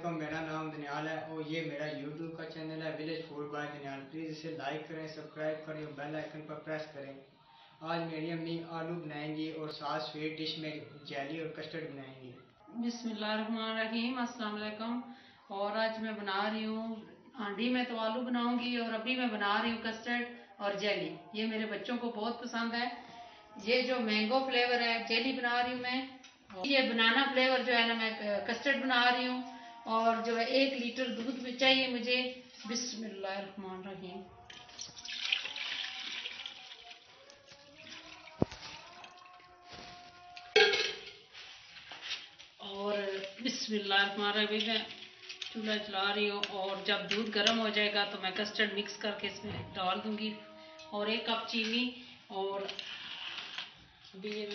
علیکم، میرا نام دنیال ہے اور یہ میرا یوٹیوب کا چینل ہے، village food by Danyal. Please اسے لائک کریں، سبسکرائب کریں اور بیل آئیکن پر پریس کریں۔ آج میری امی آلو بنائیں گی اور ساتھ سویٹ ڈش میں جیلی اور کسٹرڈ بنائیں گی۔ بسم اللہ الرحمن الرحیم، السلام علیکم۔ اور آج میں بنا رہی ہوں ہانڈی میں تو آلو بناؤں گی اور ابھی میں بنا رہی ہوں کسٹرڈ اور جیلی۔ یہ میرے بچوں کو بہت پسند ہے۔ یہ جو مینگو فلیور ہے، جیلی بنا رہی ہوں میں۔ یہ بنانا فلیور جو ہے نا، میں کسٹرڈ بنا رہی ہوں۔ اور جو ہے ایک لیٹر دودھ بھی چاہیے مجھے۔ بسم اللہ الرحمن الرحیم۔ اور بسم اللہ الرحمن الرحیم میں چولہا چلا رہی ہوں اور جب دودھ گرم ہو جائے گا تو میں کسٹرڈ مکس کر کے اس میں ڈال دوں گی۔ اور ایک کپ چینی اور ابھی یہ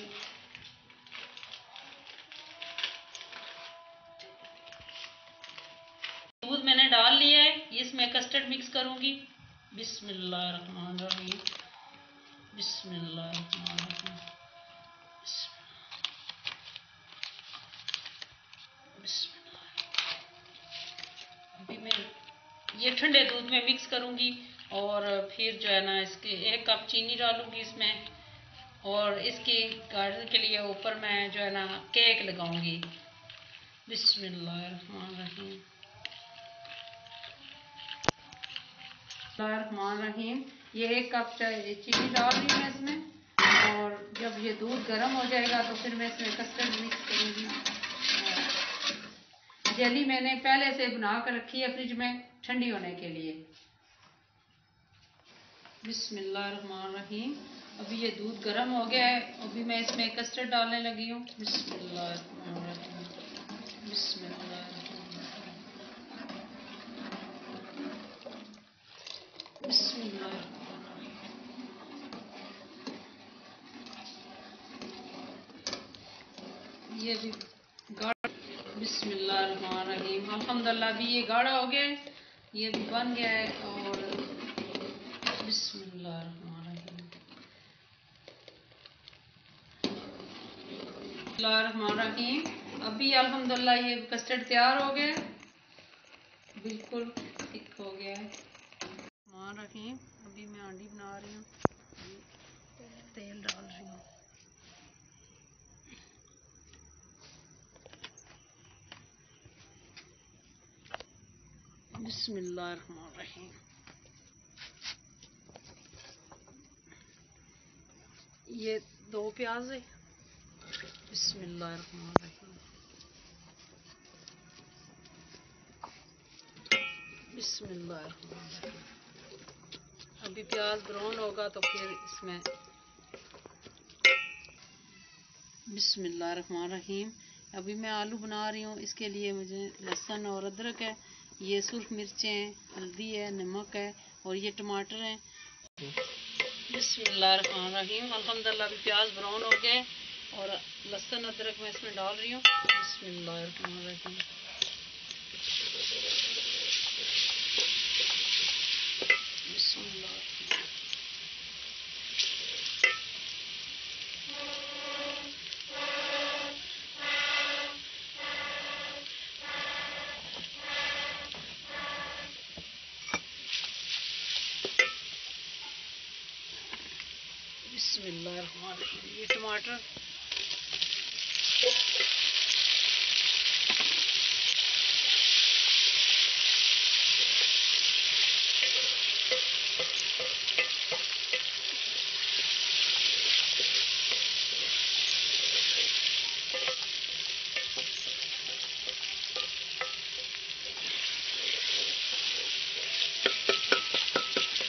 اس میں کسٹرڈ مکس کروں گی۔ بسم اللہ الرحمن الرحیم۔ بسم اللہ الرحمن الرحیم۔ بسم اللہ۔ ابھی میں یہ ٹھنڈے دودھ میں مکس کروں گی اور پھر جو ہے نا اس کے ایک کپ چینی ڈالوں گی اس میں اور اس کی گارڈن کے لیے اوپر میں جو ہے نا کیک لگاؤں گی۔ بسم اللہ الرحمن الرحیم۔ الرحمن الرحیم یہ ایک کپ چینی ڈال رہی ہوں اس میں اور جب یہ دودھ گرم ہو جائے گا تو پھر میں اس میں کسٹرڈ مکس کروں گی۔ جیلی میں نے پہلے سے بنا کر رکھی ہے فریج میں ٹھنڈی ہونے کے لیے۔ بسم اللہ الرحمن الرحیم۔ ابھی یہ دودھ گرم ہو گیا ہے، ابھی میں اس میں کسٹرڈ ڈالنے لگی ہوں۔ بسم اللہ الرحمن الرحیم۔ بسم اللہ الرحمن الرحیم بسم اللہ یہ بھی گاڑا بسم اللہ الرحمن الرحیم. الحمدللہ ابھی یہ گاڑا ہو گیا یہ بھی بن گیا ہے اور بسم اللہ الرحمن الرحیم. بسم اللہ الرحمن الرحیم. ابھی الحمدللہ یہ کسٹرڈ تیار ہو گیا بالکل ٹھیک ہو گیا ہے. الرحمن الرحیم ابھی میں آنڈی بنا رہی ہوں تیل ڈال رہی ہوں بسم اللہ الرحمن الرحیم یہ دو پیاز ہے بسم اللہ الرحمن الرحیم بسم اللہ الرحمن الرحیم ابھی پیاز براؤن ہوگا تو پھر اس میں بسم اللہ الرحمن الرحیم۔ ابھی میں آلو بنا رہی ہوں، اس کے لیے مجھے لہسن اور ادرک ہے، یہ سرخ مرچیں ہیں، ہلدی ہے، نمک ہے اور یہ ٹماٹر ہیں۔ بسم اللہ الرحمن الرحیم۔ الحمدللہ ابھی پیاز براؤن ہو گئے اور لہسن ادرک میں اس میں ڈال رہی ہوں۔ بسم اللہ الرحمن الرحیم۔ اللہ الرحمن الرحیم یہ ٹماٹر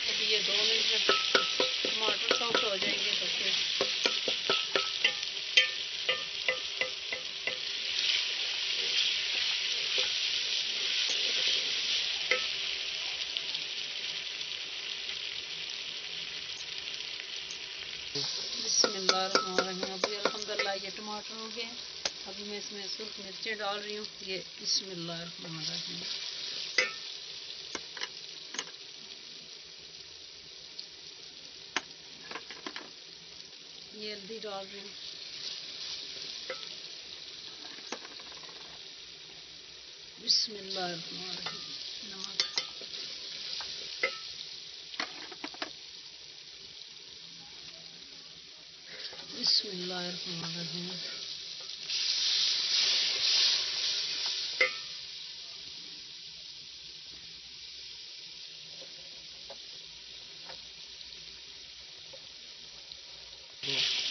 ابھی یہ دو منٹ میں ٹماٹر سافٹ ہو جائیں گے تو پھر بسم اللہ الرحمن الرحیم ابھی الحمدللہ یہ ٹماٹر ہو گئے، ابھی میں اس میں سرخ مرچیں ڈال رہی ہوں، یہ بسم اللہ الرحمن الرحیم۔ یہ ہلدی ڈال رہی ہوں۔ بسم اللہ الرحمن الرحیم۔ نمک بسم اللہ الرحمن الرحیم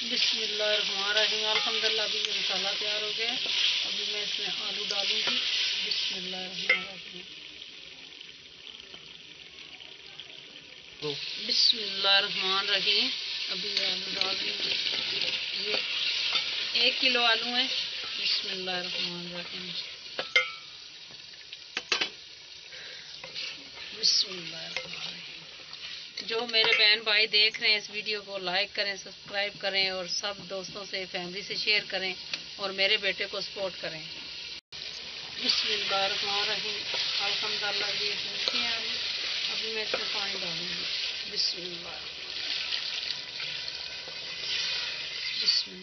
بسم اللہ الرحمن الرحیم الحمدللہ ابھی یہ مسالہ تیار ہو گیا ابھی میں اس میں آلو ڈالوں گی بسم اللہ الرحمن الرحیم بسم اللہ الرحمن الرحیم ابھی یہ آلو ڈال رہی ہوں یہ ایک کلو آلو ہیں بسم اللہ الرحمن الرحیم۔ بسم اللہ الرحمن الرحیم۔ جو میرے بہن بھائی دیکھ رہے ہیں اس ویڈیو کو لائک کریں، سبسکرائب کریں اور سب دوستوں سے، فیملی سے شیئر کریں اور میرے بیٹے کو سپورٹ کریں۔ بسم اللہ الرحمن الرحیم۔ الحمدللہ، یہ پوچھتے ہیں۔ ابھی میں اس میں پانی ڈالوں گی۔ بسم اللہ۔ بسم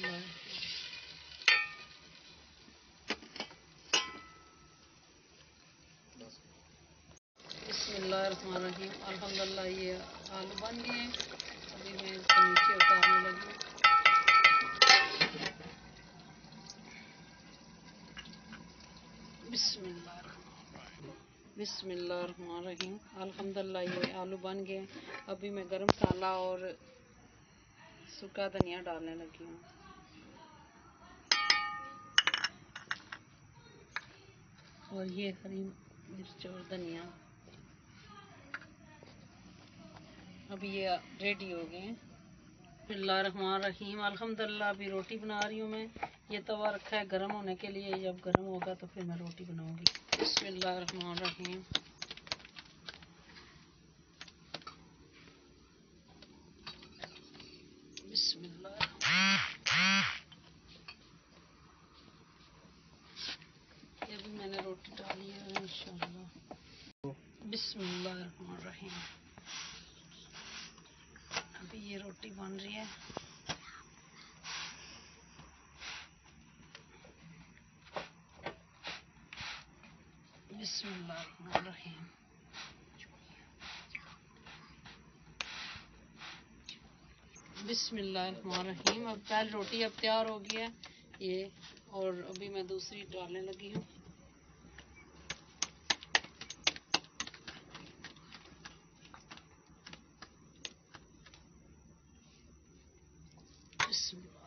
اللہ الرحمن الرحیم الحمدللہ یہ آلو بن گئے ہیں ابھی میں اس کو نیچے اتارنے لگی ہوں بسم اللہ الرحمن الرحیم بسم اللہ الرحمن الرحیم الحمدللہ یہ آلو بن گئے ابھی میں گرم مسالہ اور سکا دھنیا ڈالنے لگی ہوں۔ اور یہ ہری مرچ اور دھنیا۔ ابھی یہ ریڈی ہو گئے ہیں۔ اللہ الرحمن الرحیم الحمدللہ، ابھی روٹی بنا رہی ہوں میں۔ یہ توا رکھا ہے گرم ہونے کے لیے جب گرم ہوگا تو پھر میں روٹی بناؤں گی۔ بسم اللہ الرحمن الرحیم بسم اللہ یہ بھی میں نے روٹی ڈالی ہے انشاءاللہ بسم اللہ الرحمن الرحیم ابھی یہ روٹی بن رہی ہے بسم اللہ الرحمن الرحیم۔ بسم اللہ الرحمن الرحیم۔ اب پہلی روٹی اب تیار ہو گئی ہے، یہ اور ابھی میں دوسری ڈالنے لگی ہوں۔ بسم اللہ۔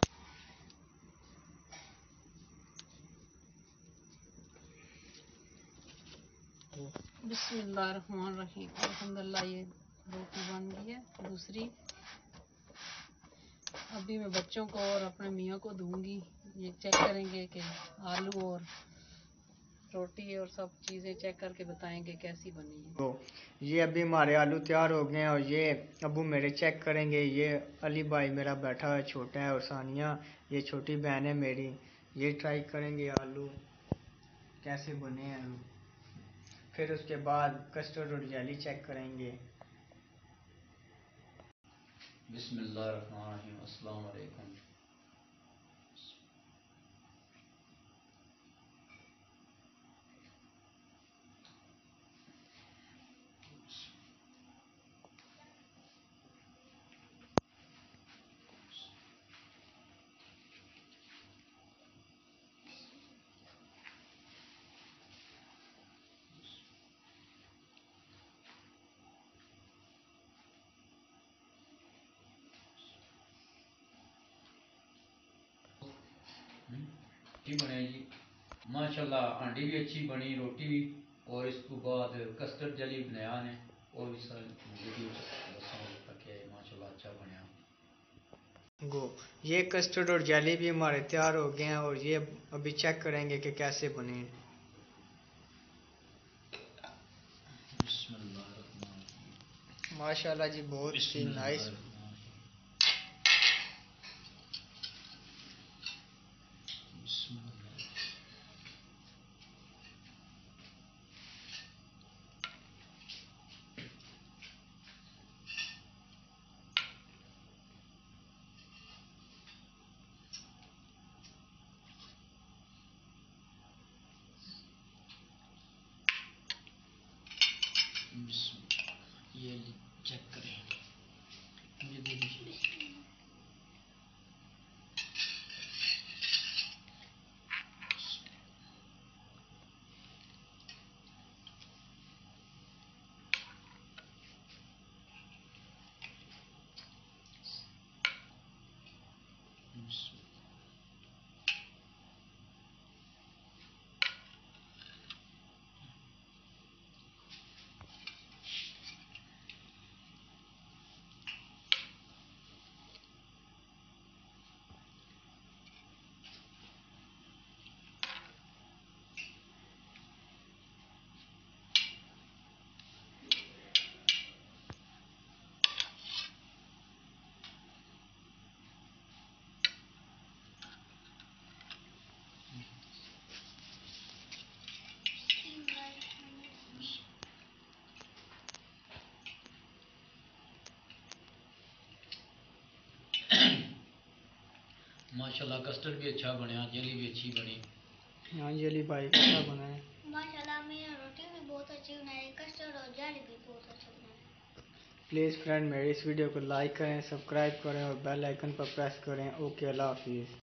بسم اللہ الرحمن الرحیم۔ الحمدللہ، یہ روٹی بن گئی ہے، دوسری۔ ابھی میں بچوں کو اور اپنے میاں کو دوں گی۔ یہ چیک کریں گے کہ آلو اور روٹی اور سب چیزیں چیک کر کے بتائیں گے کیسی بنی ہے تو یہ ابھی ہمارے آلو تیار ہو گئے ہیں اور یہ ابو میرے چیک کریں گے۔ یہ علی بھائی میرا بیٹھا ہے، چھوٹا ہے، اور ثانیہ، یہ چھوٹی بہن ہے میری۔ یہ ٹرائی کریں گے آلو کیسے بنے ہیں۔ آلو پھر اس کے بعد کسٹرڈ اور جیلی چیک کریں گے۔ بسم اللہ الرحمن الرحیم، السلام علیکم۔ جی بنے جی۔ ماشاءاللہ ہانڈی بھی اچھی بنی روٹی بھی۔ اور اس کو بعد کسٹرڈ جلی بنایا نے۔ اور بھی سارے ویڈیو ماشاءاللہ اچھا بنیا۔ گو یہ کسٹرڈ اور جیلی بھی ہمارے تیار ہو گئے ہیں اور یہ ابھی چیک کریں گے کہ کیسے بنے۔ بسم اللہ ماشاءاللہ جی بہت ہی نائس یہ چیک ماشاءاللہ کسٹرڈ بھی اچھا بنیا جیلی بھی اچھی بنی۔ ہاں جی علی بھائی کیسا بنا ہے ماشاءاللہ روٹی بھی بہت اچھی بنائی کسٹرڈ اور جیلی بھی بہت اچھا پلیز فرینڈ میری اس ویڈیو کو لائک کریں سبسکرائب کریں اور بیل آئکن پر پریس کریں۔ اوکے اللہ حافظ۔